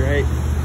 great.